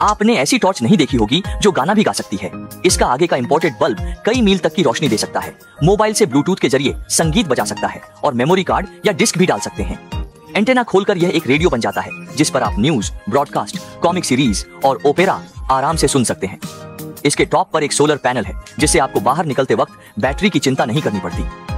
आपने ऐसी टॉर्च नहीं देखी होगी जो गाना भी गा सकती है। इसका आगे का इम्पोर्टेड बल्ब कई मील तक की रोशनी दे सकता है। मोबाइल से ब्लूटूथ के ज़रिए संगीत बजा सकता है और मेमोरी कार्ड या डिस्क भी डाल सकते हैं। एंटेना खोलकर यह एक रेडियो बन जाता है, जिस पर आप न्यूज़ ब्रॉडकास्ट कॉमिक सीरीज़ और ओपेरा आराम से सुन सकते हैं। इसके टॉप पर एक सोलर पैनल है, जिससे आपको बाहर निकलते वक्त बैटरी की चिंता नहीं करनी पड़ती।